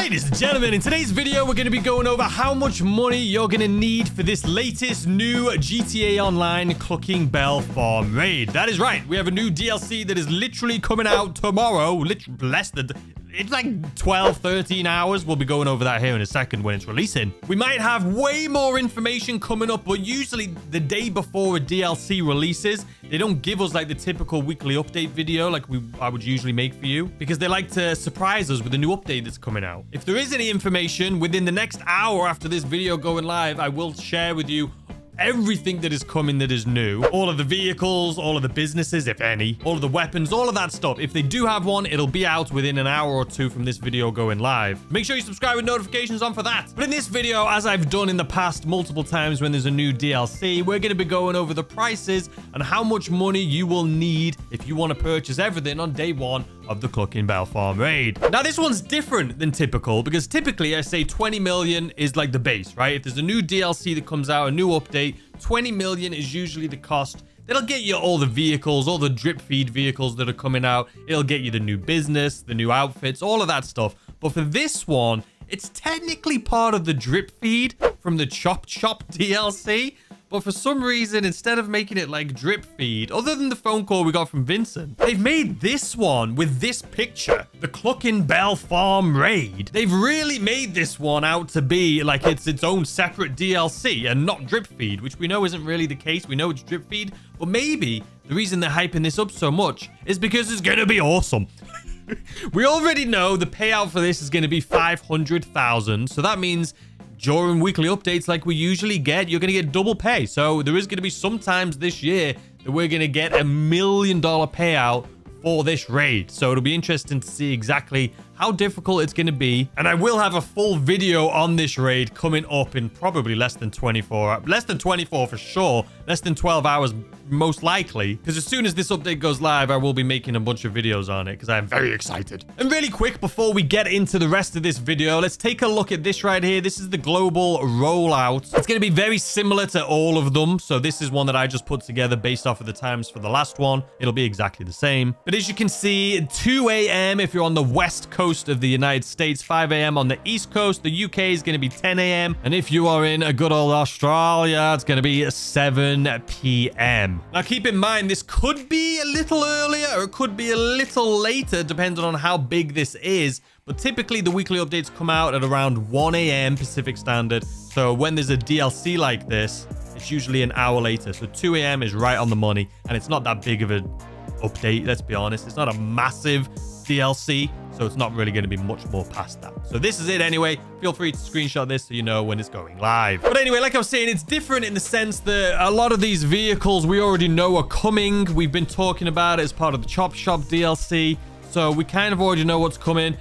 Ladies and gentlemen, in today's video, we're going to be going over how much money you're going to need for this latest new GTA Online Cluckin Bell Farm raid. That is right. We have a new DLC that is literally coming out tomorrow. Less than it's like 12, 13 hours. We'll be going over that here in a second when it's releasing. We might have way more information coming up, but usually the day before a DLC releases, they don't give us like the typical weekly update video like we I would usually make for you because they like to surprise us with a new update that's coming out. If there is any information within the next hour after this video going live, I will share with you everything that is coming that is new. All of the vehicles, all of the businesses, if any, all of the weapons, all of that stuff. If they do have one, it'll be out within an hour or two from this video going live. Make sure you subscribe with notifications on for that. But in this video, as I've done in the past multiple times when there's a new DLC, we're going to be going over the prices and how much money you will need if you want to purchase everything on day one of the Cluckin Bell Farm raid. Now, this one's different than typical because typically I say 20 million is like the base, right? If there's a new DLC that comes out, a new update, 20 million is usually the cost It'll get you all the vehicles, all the drip feed vehicles that are coming out. It'll get you the new business, the new outfits, all of that stuff. But for this one, it's technically part of the drip feed from the Chop Chop DLC. But for some reason, instead of making it like drip feed, other than the phone call we got from Vincent, they've made this one with this picture, the Cluckin Bell Farm Raid. They've really made this one out to be like it's its own separate DLC and not drip feed, which we know isn't really the case. We know it's drip feed, but maybe the reason they're hyping this up so much is because it's going to be awesome. we already know the payout for this is going to be 500,000. So that means during weekly updates like we usually get, you're going to get double pay. So there is going to be sometimes this year that we're going to get a million dollar payout for this raid. So it'll be interesting to see exactly how difficult it's going to be. And I will have a full video on this raid coming up in probably less than 24, less than 24 for sure, less than 12 hours most likely. Because as soon as this update goes live, I will be making a bunch of videos on it because I'm very excited. And really quick, before we get into the rest of this video, let's take a look at this right here. This is the global rollout. It's going to be very similar to all of them. So this is one that I just put together based off of the times for the last one. It'll be exactly the same. As you can see, 2 a.m. if you're on the west coast of the United States, 5 a.m. on the East Coast. The UK is going to be 10 a.m. And if you are in a good old Australia, it's going to be 7 p.m. Now, keep in mind, this could be a little earlier or it could be a little later, depending on how big this is. But typically, the weekly updates come out at around 1 a.m. Pacific Standard. So when there's a DLC like this, it's usually an hour later. So 2 a.m. is right on the money. And it's not that big of an update, let's be honest. It's not a massive DLC so it's not really going to be much more past that. So this is it anyway. Feel free to screenshot this so you know when it's going live. But anyway, like I was saying, it's different in the sense that a lot of these vehicles we already know are coming. We've been talking about it as part of the Chop Shop DLC. So we kind of already know what's coming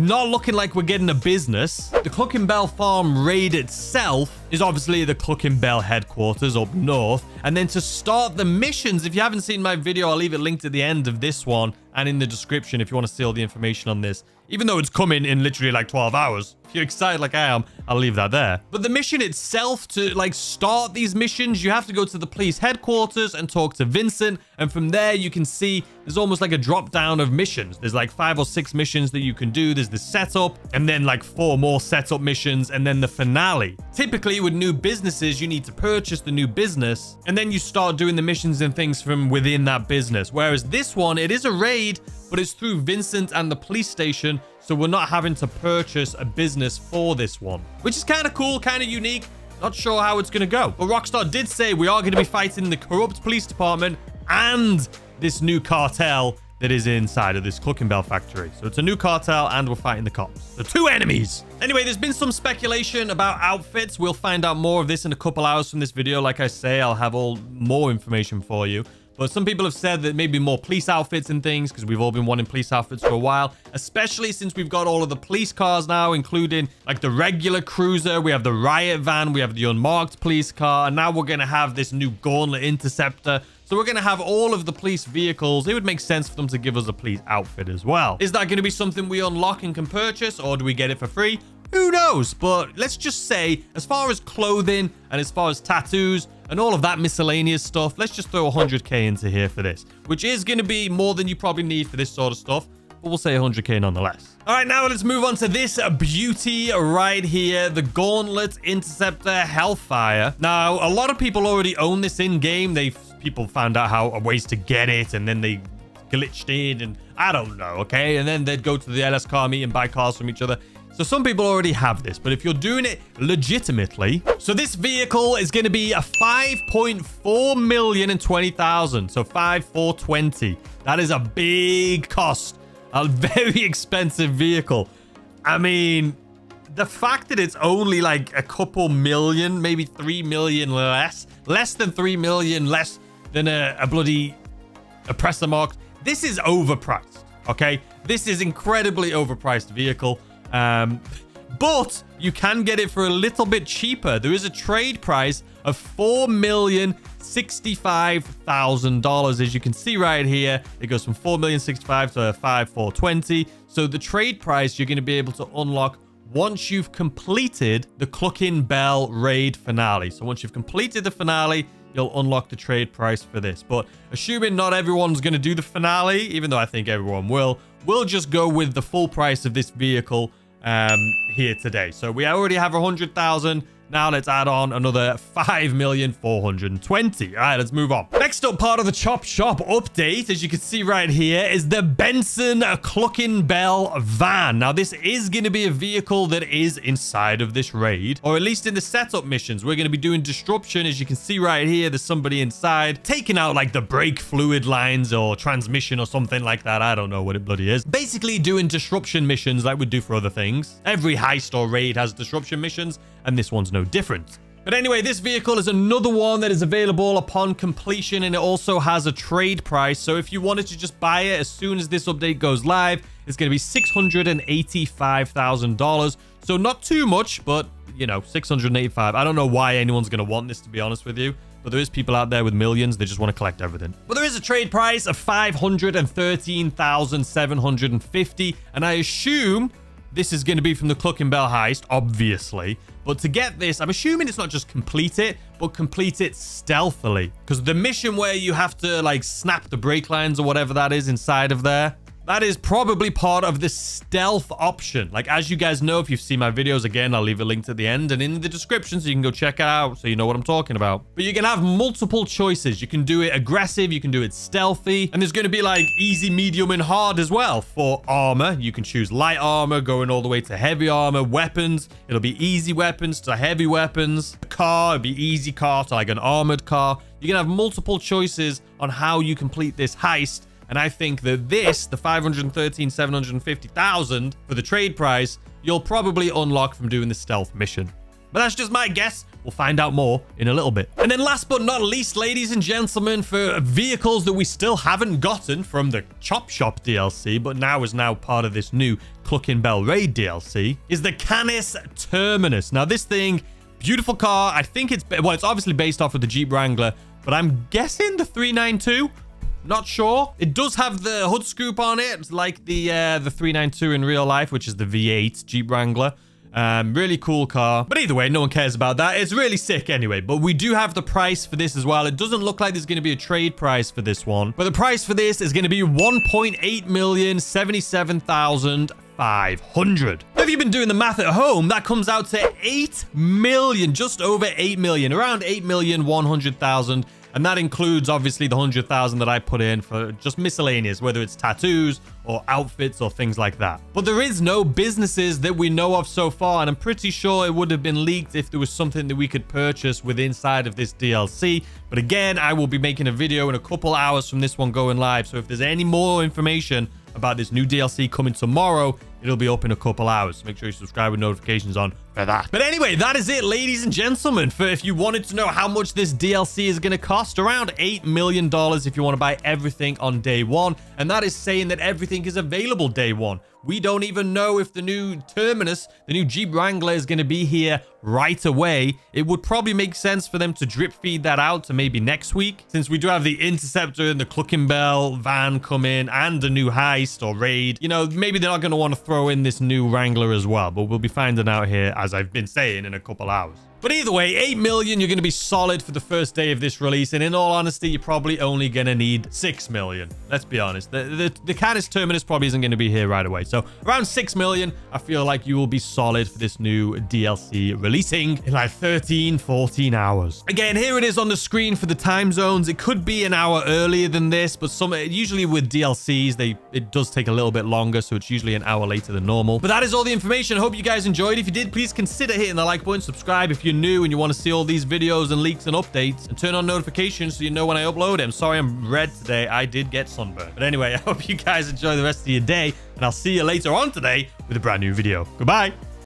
not looking like we're getting a business. The Cluckin Bell Farm raid itself is obviously the Cluckin Bell headquarters up north. And then to start the missions, if you haven't seen my video, I'll leave it linked at the end of this one and in the description if you want to see all the information on this. Even though it's coming in literally like 12 hours. If you're excited like I am, I'll leave that there. But the mission itself, to like start these missions, you have to go to the police headquarters and talk to Vincent. And from there, you can see there's almost like a drop down of missions. There's like five or six missions that you can do. There's the setup and then like four more setup missions and then the finale. Typically with new businesses, you need to purchase the new business and then you start doing the missions and things from within that business. Whereas this one, it is a raid, but it's through Vincent and the police station. So we're not having to purchase a business for this one, which is kind of cool, kind of unique. Not sure how it's going to go. But Rockstar did say we are going to be fighting the corrupt police department and this new cartel that is inside of this Cluckin Bell factory. So it's a new cartel and we're fighting the cops. The two enemies. Anyway, there's been some speculation about outfits. We'll find out more of this in a couple hours from this video. Like I say, I'll have all more information for you. But some people have said that maybe more police outfits and things because we've all been wanting police outfits for a while, especially since we've got all of the police cars now, including like the regular cruiser. We have the riot van. We have the unmarked police car. And now we're going to have this new gauntlet interceptor. So we're going to have all of the police vehicles. It would make sense for them to give us a police outfit as well. Is that going to be something we unlock and can purchase or do we get it for free? Who knows? But let's just say, as far as clothing and as far as tattoos and all of that miscellaneous stuff, let's just throw 100k into here for this, which is going to be more than you probably need for this sort of stuff. but we'll say 100k nonetheless. All right, now let's move on to this beauty right here, the Gauntlet Interceptor Hellfire. Now, a lot of people already own this in-game. They people found out how ways to get it, and then they glitched in, and I don't know, okay? And then they'd go to the LS car meet and buy cars from each other. So some people already have this, but if you're doing it legitimately, so this vehicle is going to be a 5.4 million and 20,000. So 5,420. That is a big cost. A very expensive vehicle. I mean, the fact that it's only like a couple million, maybe 3 million less, less than 3 million less than a, a bloody oppressor mark. This is overpriced, okay? This is incredibly overpriced vehicle. Um, but you can get it for a little bit cheaper. There is a trade price of $4,065,000. As you can see right here, it goes from 4,065,000 to $5,420. So the trade price you're going to be able to unlock once you've completed the Cluckin Bell raid finale. So once you've completed the finale, you'll unlock the trade price for this. But assuming not everyone's going to do the finale, even though I think everyone will, we'll just go with the full price of this vehicle um, here today. So we already have 100,000. Now let's add on another 5,420. All right, let's move on. Next up, part of the Chop Shop update, as you can see right here, is the Benson Cluckin Bell van. Now, this is going to be a vehicle that is inside of this raid, or at least in the setup missions. We're going to be doing disruption. As you can see right here, there's somebody inside taking out like the brake fluid lines or transmission or something like that. I don't know what it bloody is. Basically doing disruption missions like we do for other things. Every heist or raid has disruption missions, and this one's no different. But anyway, this vehicle is another one that is available upon completion, and it also has a trade price. So if you wanted to just buy it as soon as this update goes live, it's going to be $685,000. So not too much, but, you know, 685. I don't know why anyone's going to want this, to be honest with you. But there is people out there with millions. They just want to collect everything. But there is a trade price of 513,750. And I assume this is going to be from the Cluckin Bell heist, obviously. But to get this, I'm assuming it's not just complete it, but complete it stealthily. Because the mission where you have to, like, snap the brake lines or whatever that is inside of there, that is probably part of the stealth option. Like, as you guys know, if you've seen my videos, again, I'll leave a link to the end and in the description so you can go check it out so you know what I'm talking about. But you can have multiple choices. You can do it aggressive, you can do it stealthy, and there's going to be like easy, medium, and hard as well. For armor, you can choose light armor, going all the way to heavy armor, weapons. It'll be easy weapons to heavy weapons. A car, it'll be easy car to like an armored car. You can have multiple choices on how you complete this heist and I think that this, the 513, 750,000 for the trade price, you'll probably unlock from doing the stealth mission. But that's just my guess. We'll find out more in a little bit. And then last but not least, ladies and gentlemen, for vehicles that we still haven't gotten from the Chop Shop DLC, but now is now part of this new Cluckin Bell Raid DLC, is the Canis Terminus. Now, this thing, beautiful car. I think it's, well, it's obviously based off of the Jeep Wrangler, but I'm guessing the 392 not sure. It does have the hood scoop on it, like the uh, the 392 in real life, which is the V8 Jeep Wrangler. Um, really cool car. But either way, no one cares about that. It's really sick anyway. But we do have the price for this as well. It doesn't look like there's going to be a trade price for this one. But the price for this is going to be 1.8 million 77,000 500. If you've been doing the math at home, that comes out to 8 million, just over 8 million, around 8 million 100,000 and that includes, obviously, the 100,000 that I put in for just miscellaneous, whether it's tattoos or outfits or things like that. But there is no businesses that we know of so far, and I'm pretty sure it would have been leaked if there was something that we could purchase with inside of this DLC. But again, I will be making a video in a couple hours from this one going live. So if there's any more information about this new DLC coming tomorrow, it'll be up in a couple hours. Make sure you subscribe with notifications on for that. But anyway, that is it, ladies and gentlemen. For if you wanted to know how much this DLC is going to cost, around $8 million if you want to buy everything on day one. And that is saying that everything is available day one. We don't even know if the new Terminus, the new Jeep Wrangler is going to be here right away. It would probably make sense for them to drip feed that out to maybe next week, since we do have the Interceptor and the Cluckin Bell van come in and a new heist or raid. You know, maybe they're not going to want to throw in this new Wrangler as well, but we'll be finding out here, as I've been saying, in a couple hours. But either way, 8 million, you're going to be solid for the first day of this release. And in all honesty, you're probably only going to need 6 million. Let's be honest. The, the, the Canis Terminus probably isn't going to be here right away. So around 6 million, I feel like you will be solid for this new DLC releasing in like 13, 14 hours. Again, here it is on the screen for the time zones. It could be an hour earlier than this, but some usually with DLCs, they it does take a little bit longer. So it's usually an hour later than normal. But that is all the information. I hope you guys enjoyed. If you did, please consider hitting the like button, subscribe if you're new and you want to see all these videos and leaks and updates, and turn on notifications so you know when I upload them. Sorry I'm red today. I did get sunburned. But anyway, I hope you guys enjoy the rest of your day, and I'll see you later on today with a brand new video. Goodbye.